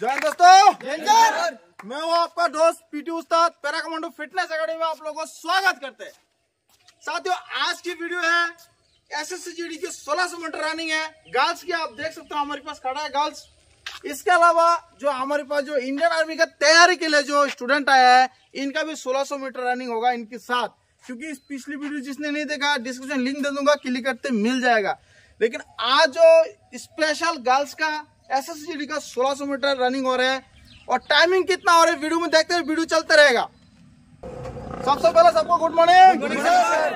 जय दोस्तों। मैं हूँ आपका दोस्त पीटी उस्ताद पैरा कमांडो फिटनेस अकेडमी में आप लोगों को स्वागत करते हैं। साथियों आज की वीडियो है एस एस सी की 1600 मीटर रनिंग है। गर्ल्स की आप देख सकते हो हमारे पास खड़ा है गर्ल्स। इसके अलावा जो हमारे पास जो इंडियन आर्मी का तैयारी के लिए जो स्टूडेंट आया है इनका भी 1600 मीटर रनिंग होगा इनके साथ। क्योंकि इस पिछली वीडियो जिसने नहीं देखा डिस्क्रिप्शन लिंक दे दूँगा क्लिक करते मिल जाएगा। लेकिन आज जो स्पेशल गर्ल्स का एस एस का 1600 मीटर रनिंग हो रहा है और टाइमिंग कितना हो रहा है वीडियो में देखते हैं वीडियो चलते रहेगा। सबसे सब पहले सबको गुड मॉर्निंग गुड जोश है?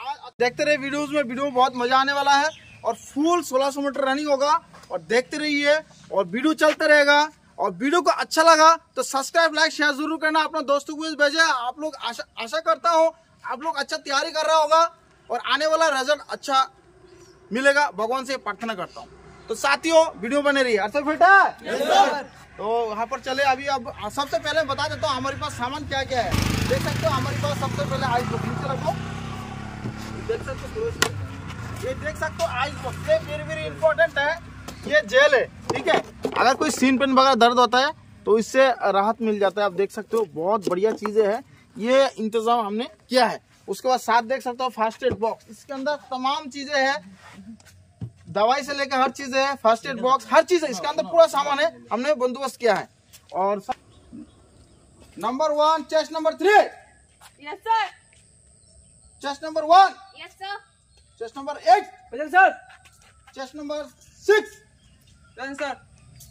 आज देखते रहिए वीडियोस में। वीडियो में बहुत मज़ा आने वाला है और फुल 1600 मीटर रनिंग होगा और देखते रहिए और वीडियो चलते रहेगा। और वीडियो को अच्छा लगा तो सब्सक्राइब लाइक शेयर ज़रूर करना। अपने दोस्तों को भेजे। आप लोग आशा आशा करता हूँ आप लोग अच्छा तैयारी कर रहा होगा और आने वाला रिज़ल्ट अच्छा मिलेगा भगवान से प्रार्थना करता हूँ। तो साथियों वीडियो बने रही है तो यहाँ पर चले अभी अब सबसे पहले बता देता हूँ हमारे पास सामान क्या क्या है। देख सकते हो हमारे पास सबसे पहले आइस बॉक्स नीचे रखो। देख सकते हो ये देख सकते हो आइस बॉक्स। ये वेरी वेरी इंपॉर्टेंट है। ये जेल है ठीक है? अगर कोई सीन पेन वगैरह दर्द होता है तो इससे राहत मिल जाता है। आप देख सकते हो बहुत बढ़िया चीज़ें है। ये इंतज़ाम हमने किया है। उसके बाद साथ देख सकते हो फ़र्स्ट एड बॉक्स इसके अंदर तमाम चीज़ें हैं। दवाई से लेकर हर चीज़ है। फ़र्स्ट एड बॉक्स हर चीज़ है। इसके अंदर पूरा सामान है। हमने बंदोबस्त किया है। और number one chest number three Yes. Chest number one Yes. Chest number eight sir chest number six sir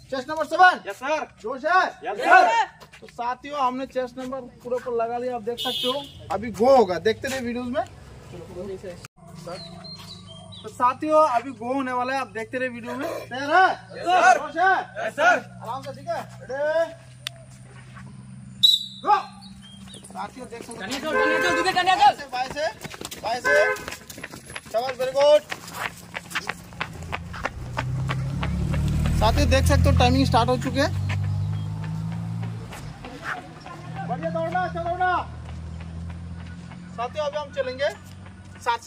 chest number seven yes sir जोश है। यस सर तो साथियों हमने चेस्ट नंबर पूरे पर लगा लिया आप देख सकते हो। अभी गो होगा देखते रहे वीडियोस में। तो साथियों अभी गो होने वाला है आप देखते रहे वीडियो में। तैयार है? सर। सर आराम से ठीक है? गो साथियों देख सकते हो। बाय से बाय से। शाबाश वेरी गुड साथियों देख सकते हो टाइमिंग स्टार्ट हो चुके हैं। साथियों अभी हम चलेंगे साथ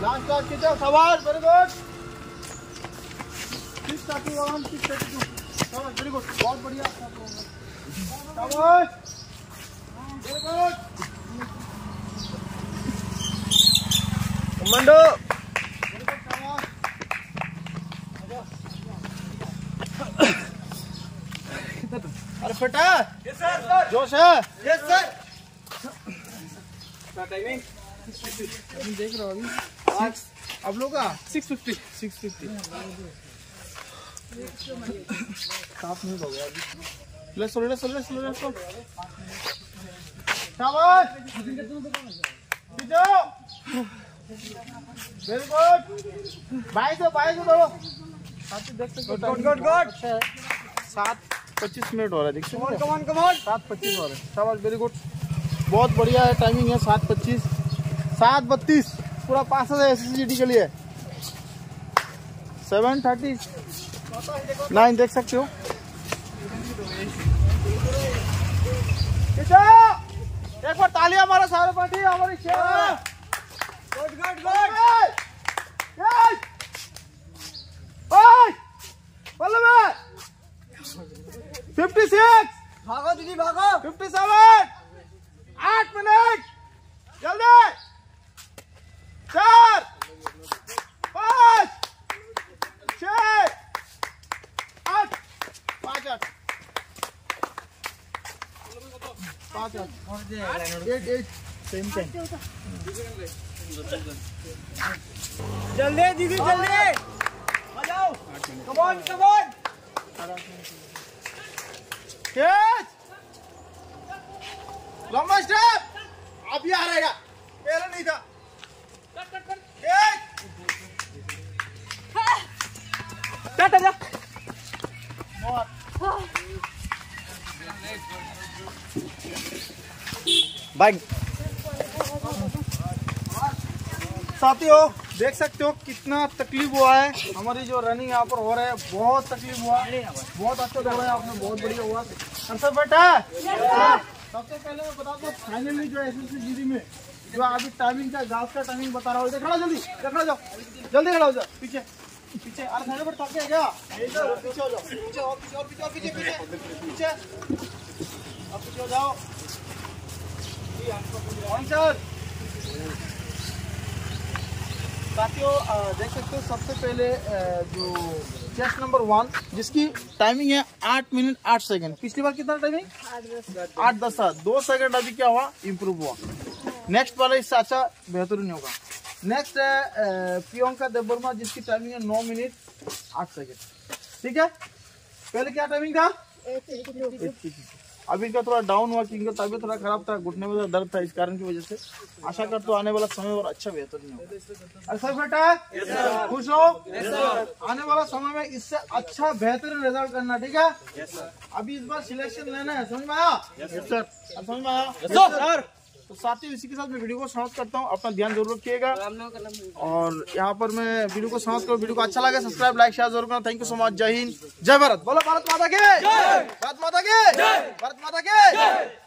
लास्ट लास्ट खींचो शाबाश very good six thirty one six thirty two शाबाश वेरी गुड बहुत बढ़िया शाबाश very good commando very good शाबाश यस सर जोश है। यस सर टाइमिंग देख रहे हो अभी। सिक्स अब लोग का? सिक्स फिफ्टी सिक्स फिफ्टी सात मिनट हो गया अभी। ले सो ले सो ले सो ले सो शाबाश। वेरी गुड बाई दो बाई दो दो साथ देख सकते हो। गुड गुड गुड सात पच्चीस मिनट हो रहा है देख सकते हो। कमान कमान सात पच्चीस हो रहे हैं। शाबाश वेरी गुड बहुत बढ़िया है टाइमिंग है सात पच्चीस। सात बत्तीस। पूरा पास है एस के लिए। सेवन थर्टी नाइन देख सकते हो। एक बार तालियाँ हमारा सारे पार्टी हमारी good good good fifty six भागो दीदी भागो। फिफ्टी सेवन आठ मिनट। जल्दी। चार। पाँच। छ। आठ। पाँच आठ। पाँच आठ। एट एट सेम टाइम जल्दी दीदी जल्दी। आ जाओ कमान कमान कैच लंबा स्टेप अभी आ रहेगा पहले नहीं था कैच जा बाइक साथियों देख सकते हो कितना तकलीफ़ हुआ है। हमारी जो रनिंग यहाँ पर हो रहा है, बहुत तकलीफ़ हुआ। बहुत अच्छा दौड़ा है आपने, बहुत बढ़िया हुआ। अंसर बेटा सबसे पहले मैं बता दूँ फाइनली जो एस एस में, जो अभी टाइमिंग का गाँव का टाइमिंग बता रहा हूँ खड़ा जल्दी खड़ा जाओ। जल्दी खड़ा हो जाओ, पीछे पीछे। अरे खाने पर थक गया क्या? पीछे हो जाओ, पीछे और पीछे और पीछे और पीछे पीछे पीछे। अब पीछे हो जाओ। आंसर साथियों देख सकते हो सबसे पहले जो चेस्ट नंबर वन जिसकी टाइमिंग है आठ मिनट आठ सेकंड पिछली बार कितना टाइमिंग आठ दस सात। दो सेकंड अभी क्या हुआ? इम्प्रूव हुआ। नेक्स्ट वाला इससे अच्छा बेहतरीन होगा। नेक्स्ट है प्रियंका देवर्मा जिसकी टाइमिंग है नौ मिनट आठ सेकंड ठीक है? पहले क्या टाइमिंग था? अभी इनका थोड़ा डाउन हुआ क्योंकि तबियत थोड़ा खराब था घुटने में दर्द था इस कारण की वजह से। आशा करता हूँ आने वाला समय और अच्छा बेहतरीन होगा। सर बेटा खुश हो आने वाला समय में इससे अच्छा बेहतरीन रिज़ल्ट करना ठीक है? अभी इस बार सिलेक्शन लेना है समझ में आया? समझ में आया? तो साथ ही इसी के साथ मैं वीडियो को समाप्त करता हूँ। अपना ध्यान ज़रूर रखिएगा। और यहाँ पर मैं वीडियो को समाप्त करूँ। वीडियो को अच्छा लगे सब्सक्राइब लाइक शेयर ज़रूर करना। थैंक यू सो मच जय हिंद। जय भारत। बोलो भारत माता के। भारत माता के। भारत माता के।